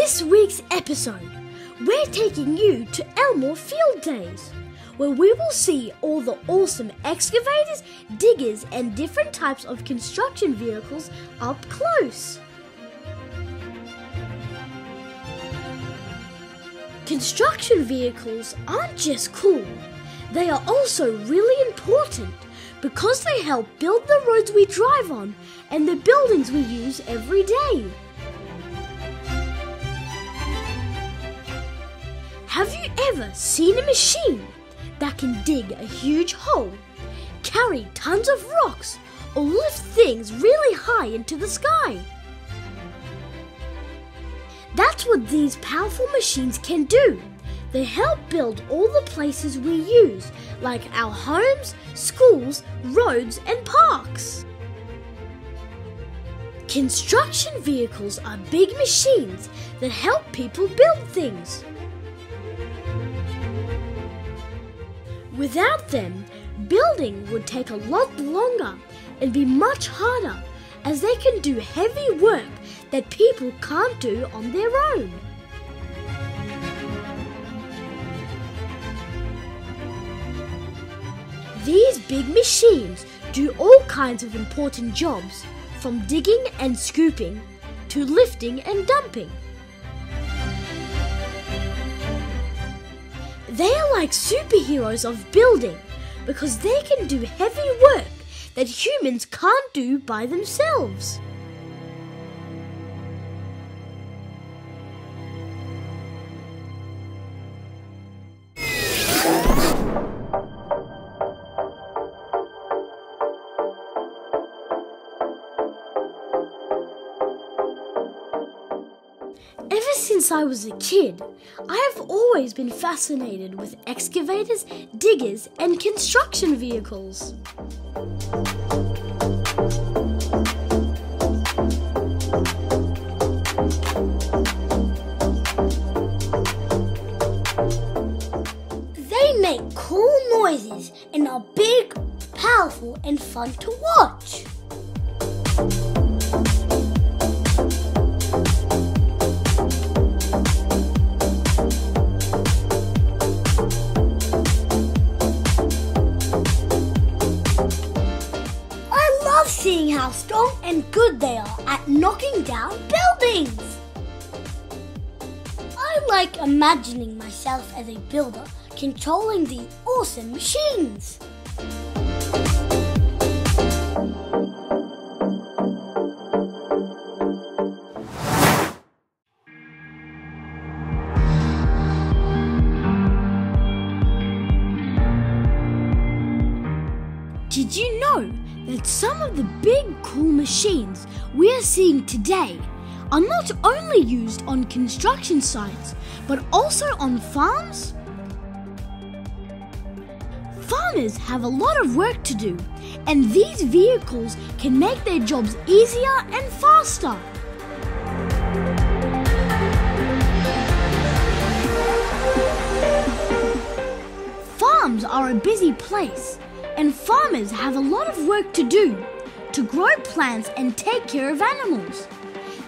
This week's episode, we're taking you to Elmore Field Days, where we will see all the awesome excavators, diggers, and different types of construction vehicles up close. Construction vehicles aren't just cool, they are also really important because they help build the roads we drive on and the buildings we use every day. Have you ever seen a machine that can dig a huge hole, carry tons of rocks, or lift things really high into the sky? That's what these powerful machines can do. They help build all the places we use, like our homes, schools, roads, and parks. Construction vehicles are big machines that help people build things. Without them, building would take a lot longer and be much harder as they can do heavy work that people can't do on their own. These big machines do all kinds of important jobs, from digging and scooping to lifting and dumping. They are like superheroes of building because they can do heavy work that humans can't do by themselves. Since I was a kid, I have always been fascinated with excavators, diggers, and construction vehicles. They make cool noises and are big, powerful, and fun to watch. Knocking down buildings. I like imagining myself as a builder controlling the awesome machines. Did you know that some of the big cool machines we are seeing today are not only used on construction sites but also on farms? Farmers have a lot of work to do, and these vehicles can make their jobs easier and faster. Farms are a busy place, and farmers have a lot of work to do to grow plants and take care of animals.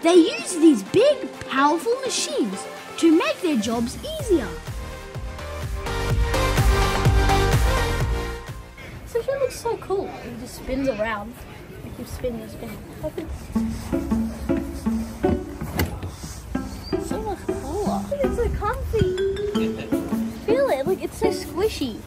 They use these big, powerful machines to make their jobs easier. This actually looks so cool. It just spins around. It keeps spinning and spinning. So much cooler. It's so comfy. Feel it. Look, it's so squishy.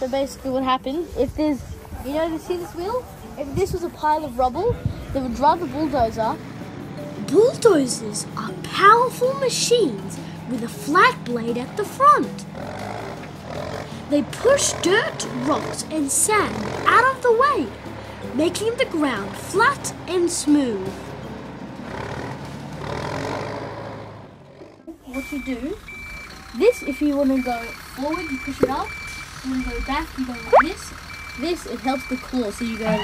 So basically, what happens if there's, you know, you see this wheel? If this was a pile of rubble, they would drive a bulldozer Bulldozers are powerful machines with a flat blade at the front. They push dirt, rocks, and sand out of the way, making the ground flat and smooth. what you do. This, if you want to go forward, you push it up. If you go back, you go like this. This, it helps the claw, so you go like,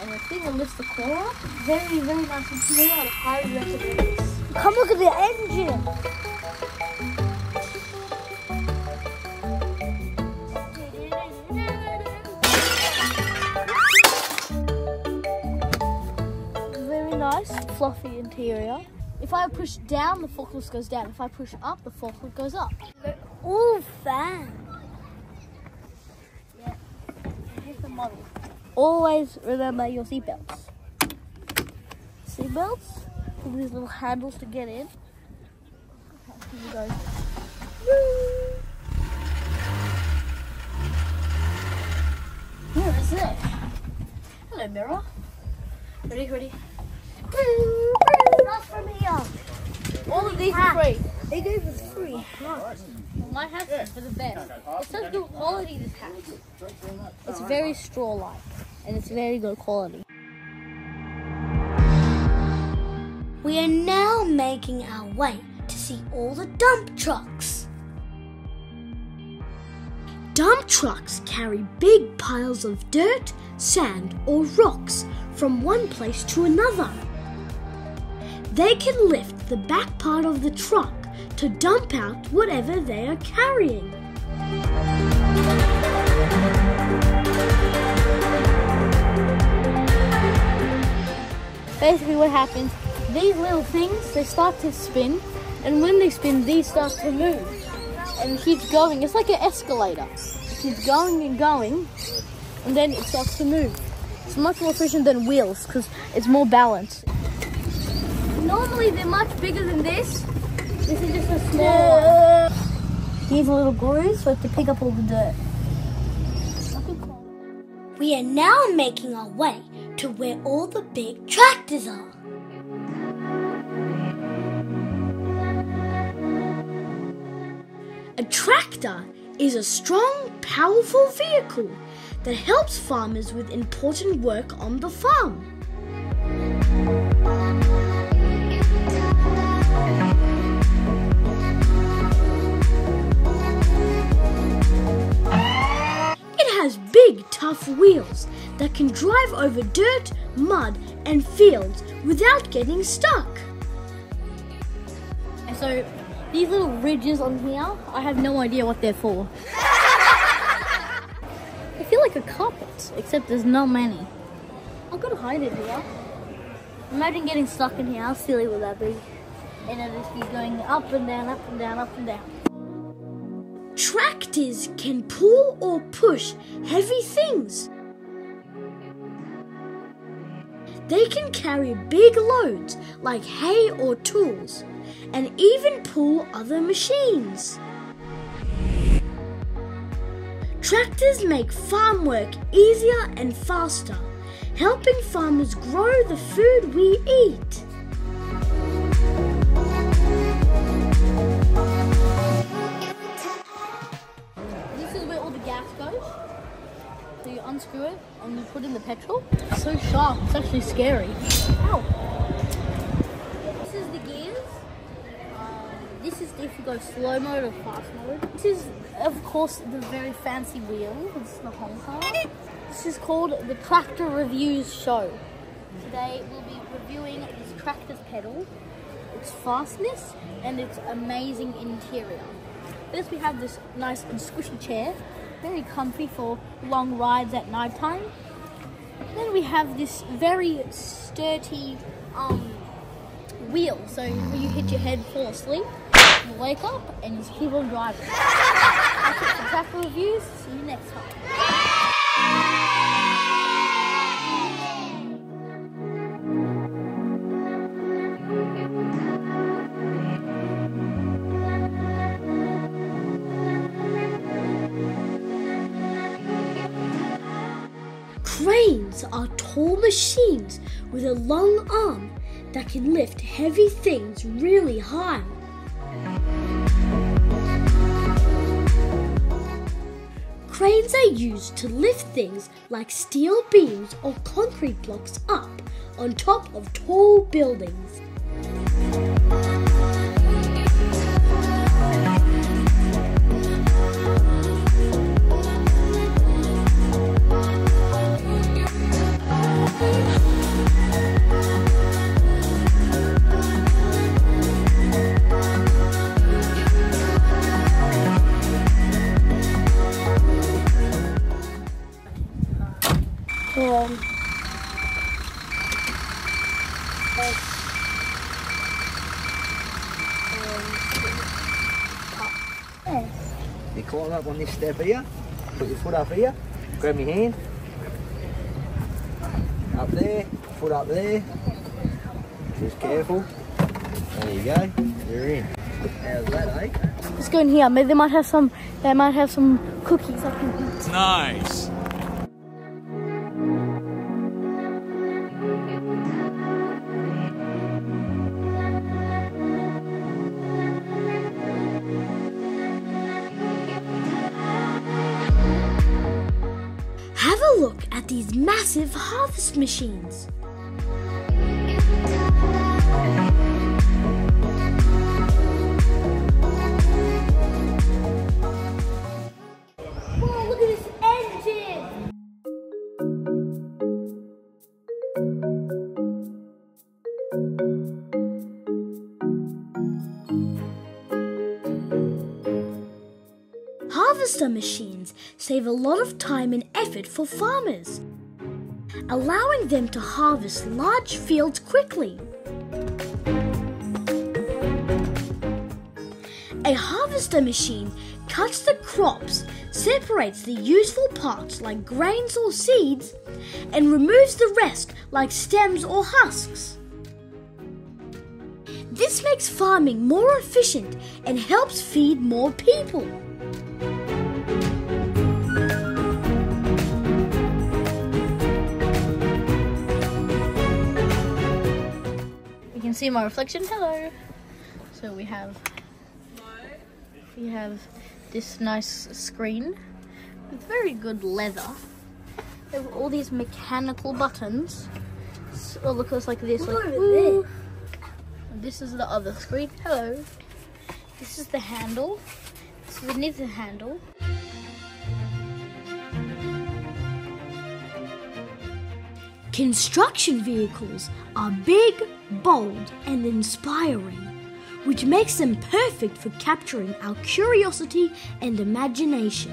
and the thing that lifts the core up. Very, very nice interior. I'd highly recommend this. Come look at the engine. Very nice, fluffy interior. If I push down, the forklift goes down. If I push up, the forklift goes up. All fan. Here's the model. Always remember your seatbelts. Seatbelts with these little handles to get in. Here we go. Where is it? Hello, mirror. Ready, ready. Not from here. All of these are ah. free. They gave us free. Oh, My hat is for the best. It's such good quality, this hat. It's very straw-like, and it's very good quality. We are now making our way to see all the dump trucks. Dump trucks carry big piles of dirt, sand, or rocks from one place to another. They can lift the back part of the truck to dump out whatever they are carrying. Basically, what happens, these little things, they start to spin, and when they spin, these start to move. And it keeps going. It's like an escalator. It keeps going and going, and then it starts to move. It's much more efficient than wheels, because it's more balanced. Normally, they're much bigger than this. This is just a small one. Here's a little groove so to pick up all the dirt. We are now making our way to where all the big tractors are. A tractor is a strong, powerful vehicle that helps farmers with important work on the farm. Big, tough wheels that can drive over dirt, mud, and fields without getting stuck. And so these little ridges on here, I have no idea what they're for. I feel like a carpet, except there's not many. I'm gonna hide it here. Imagine getting stuck in here, how silly would that be? And it just keeps going up and down, up and down, up and down. Tractors can pull or push heavy things. They can carry big loads like hay or tools and even pull other machines. Tractors make farm work easier and faster, helping farmers grow the food we eat. Unscrew it and you put in the petrol. It's so sharp, it's actually scary. Ow. This is the gears. Um, this is if you go slow mode or fast mode. This is, of course, the very fancy wheel. This is the Hong Kong. This is called the Tractor Reviews Show. Today we'll be reviewing this tractor's pedal, its fastness, and its amazing interior. First, we have this nice and squishy chair, very comfy for long rides at night time. Then we have this very sturdy um, wheel, so when you hit your head, fall asleep, you wake up and just keep on driving. That's it for tractor reviews. See you next time. Tall machines with a long arm that can lift heavy things really high. Cranes are used to lift things like steel beams or concrete blocks up on top of tall buildings. You climb up on this step here, put your foot up here, grab your hand, up there, foot up there, just careful. There you go, you're in. How's that, eh? Let's go in here. Maybe they might have some. They might have some cookies I can eat. Nice. These massive harvest machines. Look at this engine! Harvester machines save a lot of time and effort for farmers, allowing them to harvest large fields quickly. A harvester machine cuts the crops, separates the useful parts like grains or seeds, and removes the rest like stems or husks. This makes farming more efficient and helps feed more people. See my reflection. Hello. So we have we have this nice screen with very good leather. There all these mechanical buttons. So oh, it looks like this. Like. This is the other screen. Hello. This is the handle. This is beneath the handle. Construction vehicles are big, bold, and inspiring, which makes them perfect for capturing our curiosity and imagination.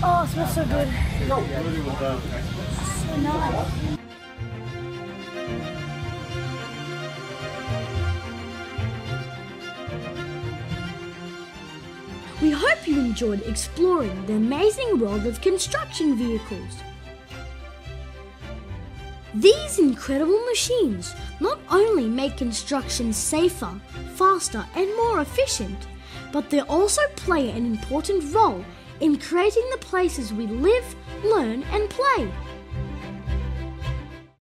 Oh, it smells so good. So nice. We hope you enjoyed exploring the amazing world of construction vehicles. These incredible machines not only make construction safer, faster, and more efficient, but they also play an important role in creating the places we live, learn, and play.